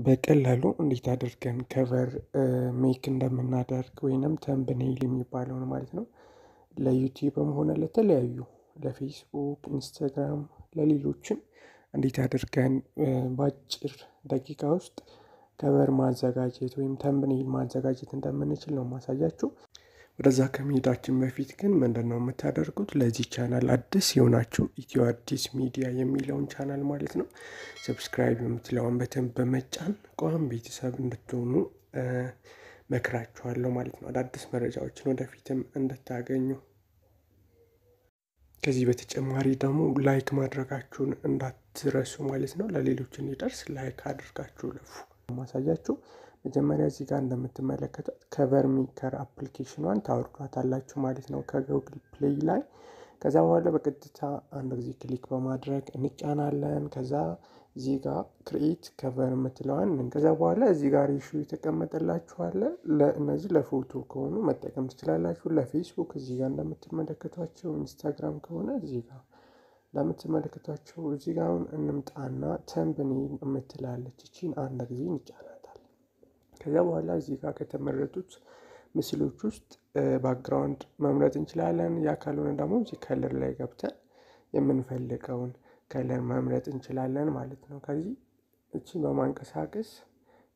በቀላሉ እንዴት አድርገን cover make እንደምናደርግ ወይንም thumbnail የሚባለውን ማለት ነው ለዩቲዩብም ሆነ ለተለያዩ ለፌስቡክ ኢንስታግራም ለሌሎችም እንዴት አድርገን በአጭር ደቂቃ ውስጥ cover ማዘጋጀት ወይም thumbnail ማዘጋጀት እንደምንችል ነው ማሳያችሁ። ወደዛ ከመሄዳችን በፊት ግን ምንድነው የምታደርጉት? ለዚህ ቻናል አዲስ የሆናችሁ ኢትዮ አዲስ ሚዲያ የሚለውን ቻናል ማለት ነው subscribe የምትለውን button በመጫን ቋሚ ቤተሰብ እንድትሆኑ መክራችኋለሁ ማለት ነው። አዳዲስ መረጃዎችን ወደፊትም እንድታገኙ። ከዚህ በተጨማሪ ደግሞ like ማድረጋችሁን እንዳትረሱ ማለት ነው። ለሌሎች እንዲደርስ like አድርጋችሁ እለፉ። ማሳያችሁ መጀመሪያ እዚህ ጋር cover maker application ኗን ታወርዷታላችሁ ማለት ነው ከጉግል ፕሌይ ላይ። ከዛ በኋላ በቀጥታ አንድ ጊዜ click በማድረግ እንጫናለን። ከዛ እዚህ ጋር create cover የምትለዋን ከዛ በኋላ እዚህ ጋር ኢሹ የተቀመጠላችኋለ ለእነዚህ ለፎቶ ከሆኑ መጠቀም ትችላላችሁ። ለፌስቡክ እዚህ ጋር እንደምትመለከቷቸው፣ ኢንስታግራም ከሆነ እዚህ ጋር እንደምትመለከቷቸው እዚህ ጋር አሁን እንምጣና thumbnail የምትላለች እቺን አንድ ጊዜ እንጫናታለን። ከዚያ በኋላ እዚህ ጋር ከተመረጡት ምስሎች ውስጥ background መምረጥ እንችላለን። ያ ካልሆነ ደግሞ እዚህ color ላይ ገብተን የምንፈልገውን color መምረጥ እንችላለን ማለት ነው። ከዚህ እቺን በማንቀሳቀስ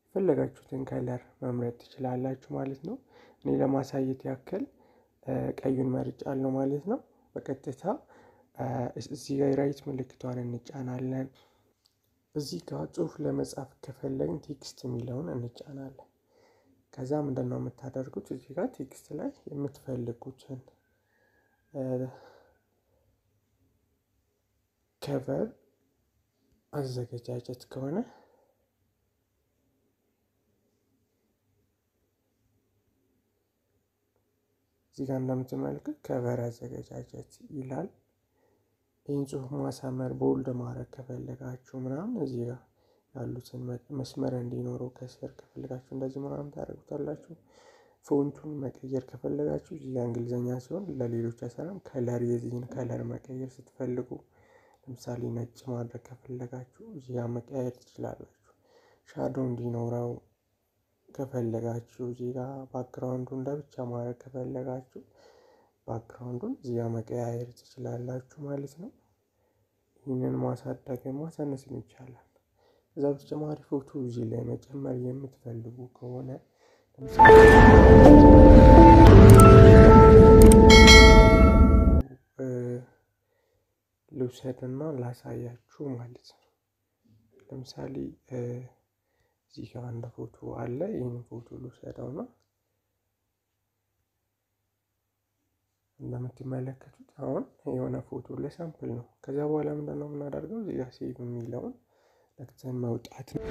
የፈለጋችሁትን color መምረጥ ትችላላችሁ ማለት ነው። እኔ ለማሳየት ያክል ቀዩን መርጫለሁ ማለት ነው። በቀጥታ እዚህ ጋር የ right ምልክቷን እንጫናለን። እዚህ ጋር ጽሁፍ ለመጻፍ ከፈለግን text የሚለውን እንጫናለን። ከዛ ምንድን ነው የምታደርጉት? እዚህ ጋር text ላይ የምትፈልጉትን cover አዘገጃጀት ከሆነ እዚህ ጋር እንደምትመለከት cover አዘገጃጀት ይላል። ይህን ጽሁፍ ማሳመር bold ማድረግ ከፈለጋችሁ ምናምን እዚህ ጋር ያሉትን መስመር እንዲኖረው ከስር ከፈለጋችሁ እንደዚህ ምናምን ታደርጉታላችሁ። font ኡን መቀየር ከፈለጋችሁ እዚህ ጋር እንግሊዝኛ ሲሆን ለሌሎች አይሰራም። color የዚህን color መቀየር ስትፈልጉ ለምሳሌ ነጭ ማድረግ ከፈለጋችሁ እዚህ ጋር መቀያየር ትችላላችሁ። shadow እንዲኖረው ከፈለጋችሁ እዚህ ጋር background ኡን ለብቻ ማድረግ ከፈለጋችሁ background ኡን ጋር መቀያየር ትችላላችሁ ማለት ነው። ይህንን ማሳደግ ማሳነስም ይቻላል። ከዛ በተጨማሪ ፎቶ እዚህ ላይ መጨመር የምትፈልጉ ከሆነ ልውሰድና ላሳያችሁ ማለት ነው። ለምሳሌ እዚህ አንድ ፎቶ አለ። ይህን ፎቶ ልውሰደውና እንደምትመለከቱት አሁን የሆነ ፎቶ ለ sample ነው። ከዚያ በኋላ ምንድን ነው የምናደርገው? እዚህ ጋር save የሚለውን ነክተን መውጣት ነው።